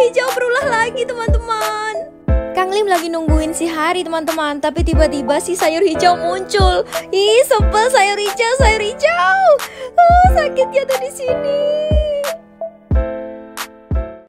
hijau berulah lagi teman-teman. Kang Lim lagi nungguin si Hari teman-teman. Tapi tiba-tiba si sayur hijau muncul. Ih sebel sayur hijau, sayur hijau. Oh, Sakit ya di sini.